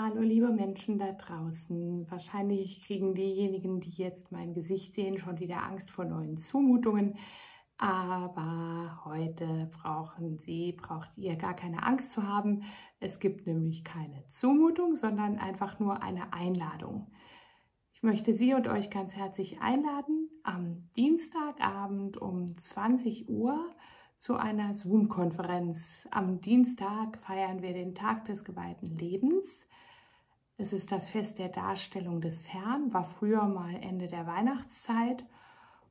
Hallo liebe Menschen da draußen. Wahrscheinlich kriegen diejenigen, die jetzt mein Gesicht sehen, schon wieder Angst vor neuen Zumutungen. Aber heute brauchen Sie, braucht ihr gar keine Angst zu haben. Es gibt nämlich keine Zumutung, sondern einfach nur eine Einladung. Ich möchte Sie und euch ganz herzlich einladen, am Dienstagabend um 20 Uhr zu einer Zoom-Konferenz. Am Dienstag feiern wir den Tag des geweihten Lebens. Es ist das Fest der Darstellung des Herrn, war früher mal Ende der Weihnachtszeit.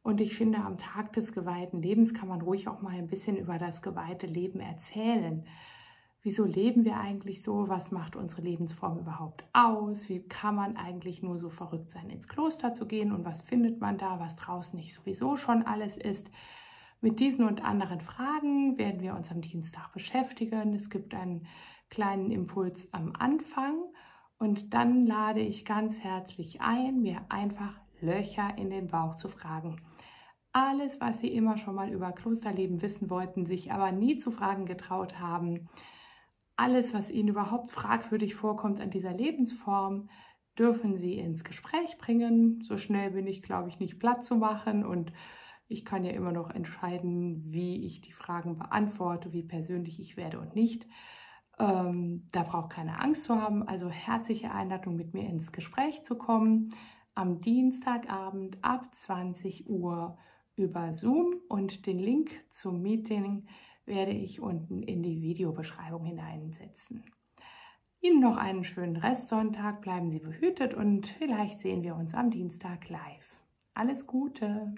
Und ich finde, am Tag des geweihten Lebens kann man ruhig auch mal ein bisschen über das geweihte Leben erzählen. Wieso leben wir eigentlich so? Was macht unsere Lebensform überhaupt aus? Wie kann man eigentlich nur so verrückt sein, ins Kloster zu gehen? Und was findet man da, was draußen nicht sowieso schon alles ist? Mit diesen und anderen Fragen werden wir uns am Dienstag beschäftigen. Es gibt einen kleinen Impuls am Anfang und dann lade ich ganz herzlich ein, mir einfach Löcher in den Bauch zu fragen. Alles, was Sie immer schon mal über Klosterleben wissen wollten, sich aber nie zu fragen getraut haben, alles, was Ihnen überhaupt fragwürdig vorkommt an dieser Lebensform, dürfen Sie ins Gespräch bringen. So schnell bin ich, glaube ich, nicht platt zu machen und ich kann ja immer noch entscheiden, wie ich die Fragen beantworte, wie persönlich ich werde und nicht. Ähm, da braucht keine Angst zu haben. Also herzliche Einladung, mit mir ins Gespräch zu kommen. Am Dienstagabend ab 20 Uhr über Zoom und den Link zum Meeting werde ich unten in die Videobeschreibung hineinsetzen. Ihnen noch einen schönen Restsonntag, bleiben Sie behütet und vielleicht sehen wir uns am Dienstag live. Alles Gute!